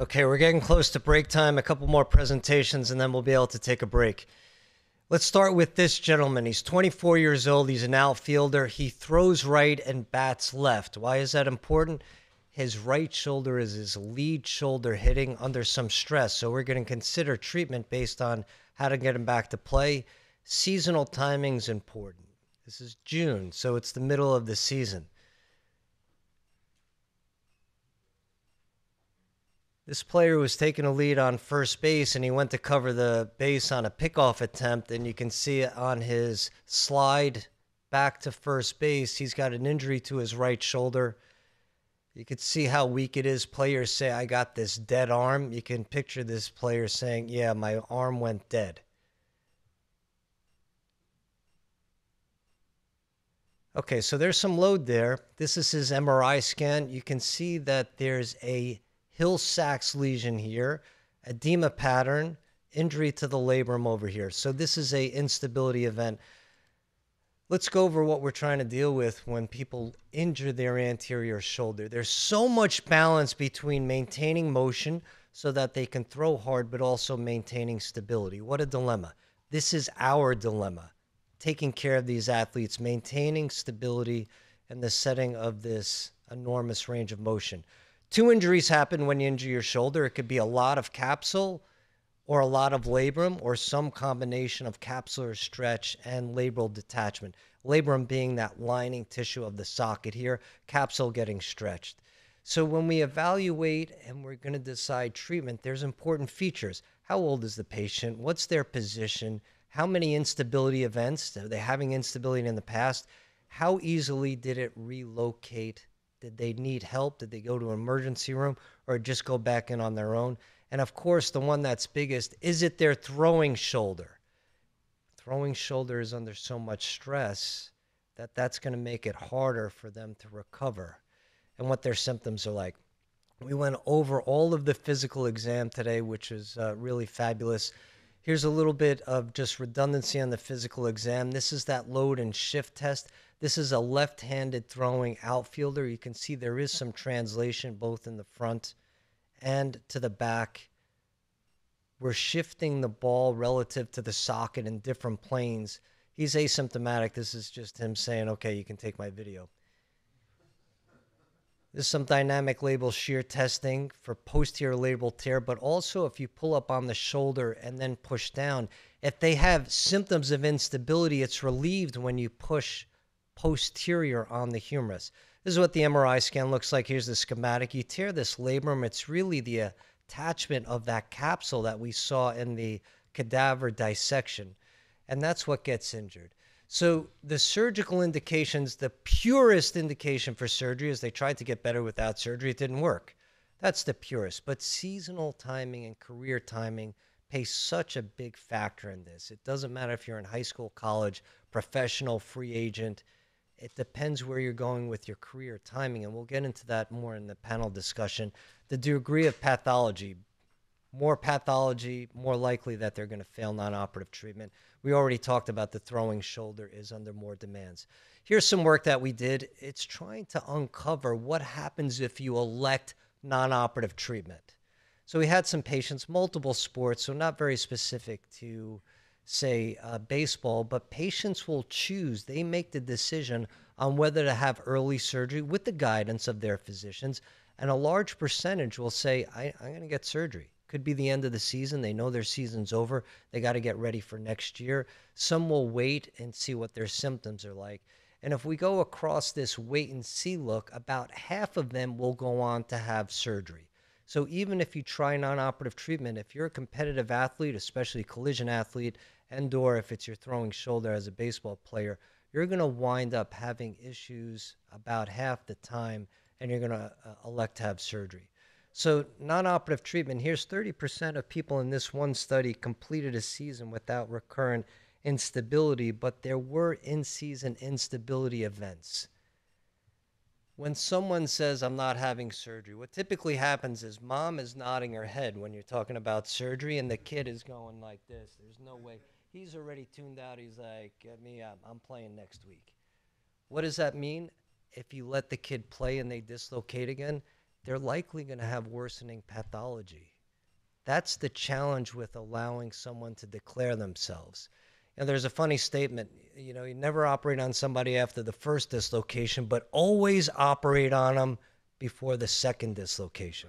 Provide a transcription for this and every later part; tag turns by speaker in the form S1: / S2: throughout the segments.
S1: Okay, we're getting close to break time. A couple more presentations, and then we'll be able to take a break. Let's start with this gentleman. He's 24 years old. He's an outfielder. He throws right and bats left. Why is that important? His right shoulder is his lead shoulder hitting under some stress. So we're going to consider treatment based on how to get him back to play. Seasonal timing is important. This is June, so it's the middle of the season. This player was taking a lead on first base and he went to cover the base on a pickoff attempt. And you can see it on his slide back to first base. He's got an injury to his right shoulder. You can see how weak it is. Players say, I got this dead arm. You can picture this player saying, Yeah, my arm went dead. Okay, so there's some load there. This is his MRI scan. You can see that there's a Hill Sachs lesion here, edema pattern, injury to the labrum over here. So this is a instability event. Let's go over what we're trying to deal with when people injure their anterior shoulder. There's so much balance between maintaining motion so that they can throw hard, but also maintaining stability. What a dilemma. This is our dilemma. Taking care of these athletes, maintaining stability, and the setting of this enormous range of motion. Two injuries happen when you injure your shoulder. It could be a lot of capsule or a lot of labrum or some combination of capsular stretch and labral detachment. Labrum being that lining tissue of the socket here, capsule getting stretched. So when we evaluate and we're going to decide treatment, there's important features. How old is the patient? What's their position? How many instability events? Are they having instability in the past? How easily did it relocate did they need help? Did they go to an emergency room or just go back in on their own? And of course, the one that's biggest is it their throwing shoulder? Throwing shoulder is under so much stress that that's going to make it harder for them to recover and what their symptoms are like. We went over all of the physical exam today, which is uh, really fabulous. Here's a little bit of just redundancy on the physical exam. This is that load and shift test. This is a left handed throwing outfielder. You can see there is some translation both in the front and to the back. We're shifting the ball relative to the socket in different planes. He's asymptomatic. This is just him saying, okay, you can take my video. There's some dynamic labral shear testing for posterior labral tear, but also if you pull up on the shoulder and then push down, if they have symptoms of instability, it's relieved when you push posterior on the humerus. This is what the MRI scan looks like. Here's the schematic. You tear this labrum, it's really the attachment of that capsule that we saw in the cadaver dissection. And that's what gets injured. So the surgical indications, the purest indication for surgery is they tried to get better without surgery. It didn't work. That's the purest. But seasonal timing and career timing play such a big factor in this. It doesn't matter if you're in high school, college, professional, free agent it depends where you're going with your career timing, and we'll get into that more in the panel discussion. The degree of pathology, more pathology, more likely that they're going to fail non-operative treatment. We already talked about the throwing shoulder is under more demands. Here's some work that we did. It's trying to uncover what happens if you elect non-operative treatment. So we had some patients, multiple sports, so not very specific to say uh, baseball, but patients will choose, they make the decision on whether to have early surgery with the guidance of their physicians. And a large percentage will say, I, am going to get surgery. Could be the end of the season. They know their season's over. They got to get ready for next year. Some will wait and see what their symptoms are like. And if we go across this wait and see look, about half of them will go on to have surgery. So even if you try non-operative treatment, if you're a competitive athlete, especially collision athlete, and or if it's your throwing shoulder as a baseball player, you're going to wind up having issues about half the time and you're going to uh, elect to have surgery. So, non operative treatment here's 30% of people in this one study completed a season without recurrent instability, but there were in season instability events when someone says, I'm not having surgery, what typically happens is mom is nodding her head when you're talking about surgery, and the kid is going like this. There's no way. He's already tuned out. He's like, me, I'm, I'm playing next week. What does that mean? If you let the kid play and they dislocate again, they're likely going to have worsening pathology. That's the challenge with allowing someone to declare themselves. And there's a funny statement, you know, you never operate on somebody after the first dislocation, but always operate on them before the second dislocation.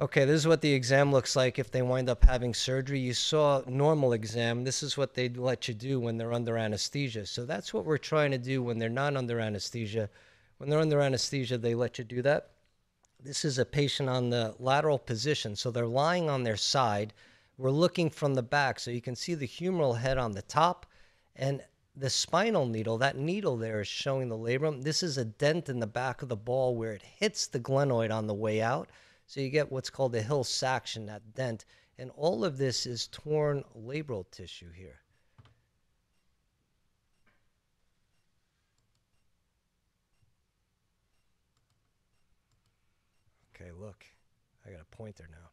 S1: Okay, this is what the exam looks like if they wind up having surgery. You saw normal exam. This is what they'd let you do when they're under anesthesia. So that's what we're trying to do when they're not under anesthesia. When they're under anesthesia, they let you do that. This is a patient on the lateral position. So they're lying on their side. We're looking from the back. So you can see the humeral head on the top and the spinal needle. That needle there is showing the labrum. This is a dent in the back of the ball where it hits the glenoid on the way out. So you get what's called a Hill Sachs lesion, that dent. And all of this is torn labral tissue here. Okay, look, I got a pointer now.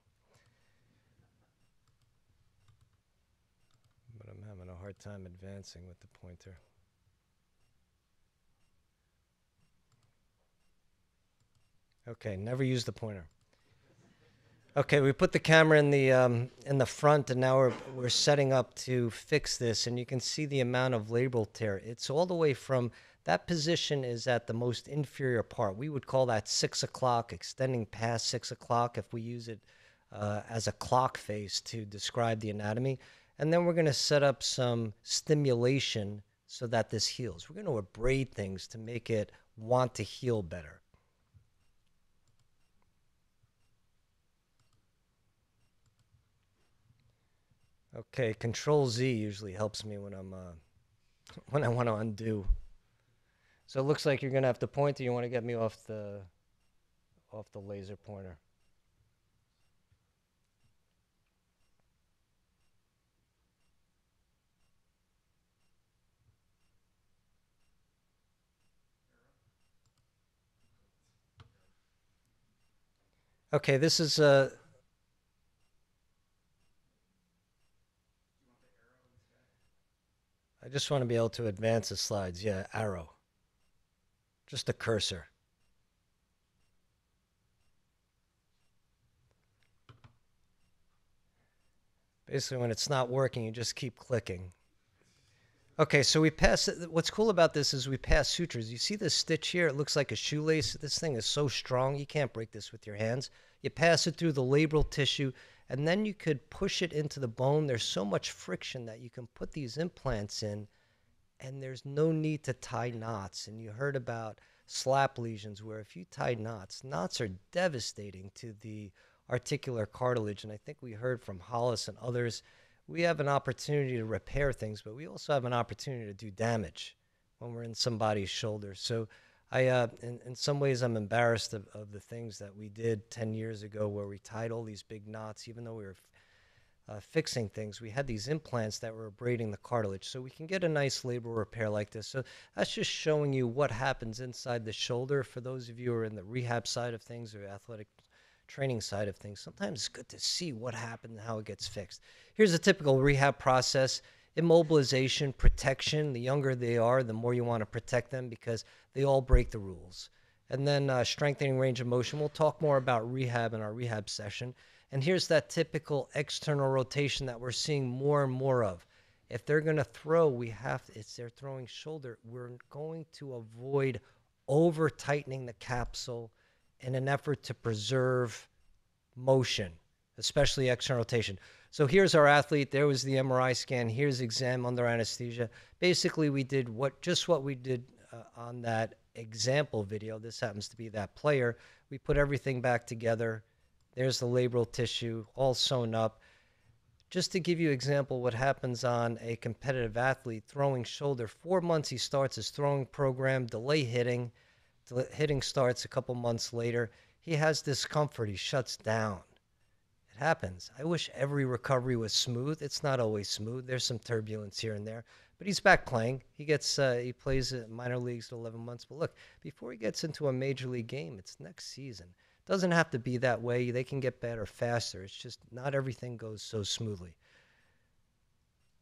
S1: But I'm having a hard time advancing with the pointer. Okay, never use the pointer. Okay, we put the camera in the um, in the front, and now we're we're setting up to fix this, and you can see the amount of labral tear. It's all the way from that position is at the most inferior part. We would call that six o'clock, extending past six o'clock if we use it uh, as a clock face to describe the anatomy. And then we're going to set up some stimulation so that this heals. We're going to abrade things to make it want to heal better. Okay, Control Z usually helps me when I'm uh, when I want to undo. So it looks like you're gonna have to point, or you want to get me off the off the laser pointer. Okay, this is a. Uh, just want to be able to advance the slides. Yeah, arrow. Just a cursor. Basically, when it's not working, you just keep clicking. Okay, so we pass. It. What's cool about this is we pass sutures. You see this stitch here? It looks like a shoelace. This thing is so strong, you can't break this with your hands. You pass it through the labral tissue and then you could push it into the bone. There's so much friction that you can put these implants in, and there's no need to tie knots. And you heard about SLAP lesions where if you tie knots, knots are devastating to the articular cartilage. And I think we heard from Hollis and others, we have an opportunity to repair things, but we also have an opportunity to do damage when we're in somebody's shoulder. So I, uh, in, in some ways, I'm embarrassed of, of the things that we did 10 years ago where we tied all these big knots, even though we were uh, fixing things. We had these implants that were abrading the cartilage. So we can get a nice labral repair like this. So that's just showing you what happens inside the shoulder. For those of you who are in the rehab side of things or athletic training side of things, sometimes it's good to see what happened and how it gets fixed. Here's a typical rehab process immobilization, protection. The younger they are, the more you want to protect them because they all break the rules. And then uh, strengthening range of motion. We'll talk more about rehab in our rehab session. And here's that typical external rotation that we're seeing more and more of. If they're going to throw, we have it's their throwing shoulder. We're going to avoid over tightening the capsule in an effort to preserve motion, especially external rotation. So here's our athlete. There was the MRI scan. Here's exam under anesthesia. Basically, we did what just what we did uh, on that example video. This happens to be that player. We put everything back together. There's the labral tissue all sewn up. Just to give you example what happens on a competitive athlete throwing shoulder. Four months he starts his throwing program, delay hitting. Hitting starts a couple months later. He has discomfort. He shuts down it happens. I wish every recovery was smooth. It's not always smooth. There's some turbulence here and there, but he's back playing. He gets uh, he plays in minor leagues to 11 months. But look, before he gets into a major league game, it's next season. Doesn't have to be that way. They can get better faster. It's just not everything goes so smoothly.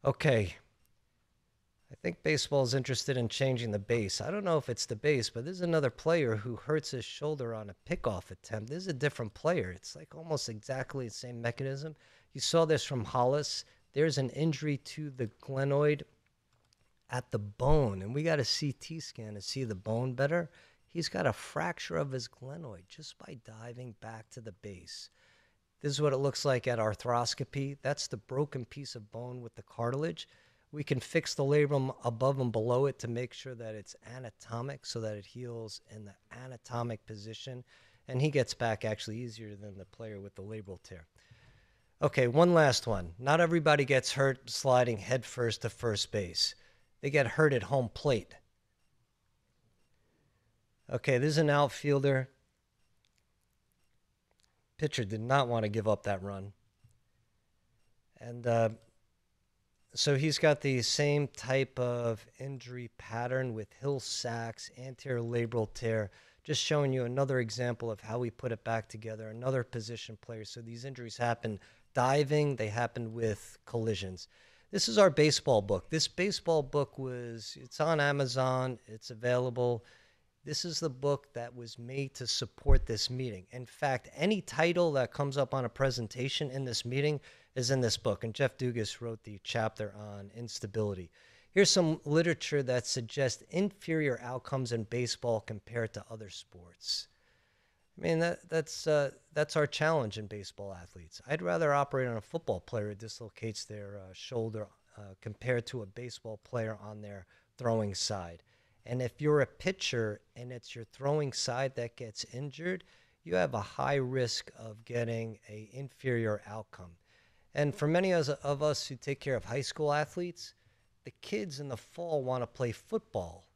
S1: Okay. I think baseball is interested in changing the base. I don't know if it's the base, but there's another player who hurts his shoulder on a pickoff attempt. This is a different player. It's like almost exactly the same mechanism. You saw this from Hollis. There's an injury to the glenoid at the bone, and we got a CT scan to see the bone better. He's got a fracture of his glenoid just by diving back to the base. This is what it looks like at arthroscopy. That's the broken piece of bone with the cartilage. We can fix the labrum above and below it to make sure that it's anatomic so that it heals in the anatomic position. And he gets back actually easier than the player with the labral tear. Okay, one last one. Not everybody gets hurt sliding headfirst to first base. They get hurt at home plate. Okay, this is an outfielder. Pitcher did not want to give up that run. And uh, so he's got the same type of injury pattern with Hill Sachs, anterior labral tear. Just showing you another example of how we put it back together, another position player. So these injuries happen diving, they happen with collisions. This is our baseball book. This baseball book was, it's on Amazon, it's available. This is the book that was made to support this meeting. In fact, any title that comes up on a presentation in this meeting is in this book. And Jeff Dugas wrote the chapter on instability. Here's some literature that suggests inferior outcomes in baseball compared to other sports. I mean, that, that's, uh, that's our challenge in baseball athletes. I'd rather operate on a football player who dislocates their uh, shoulder uh, compared to a baseball player on their throwing side. And if you're a pitcher and it's your throwing side that gets injured, you have a high risk of getting a inferior outcome. And for many of us who take care of high school athletes, the kids in the fall want to play football.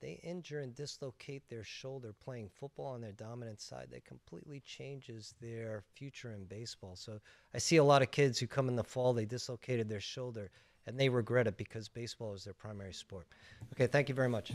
S1: They injure and dislocate their shoulder playing football on their dominant side. That completely changes their future in baseball. So I see a lot of kids who come in the fall, they dislocated their shoulder and they regret it because baseball is their primary sport. Okay, thank you very much.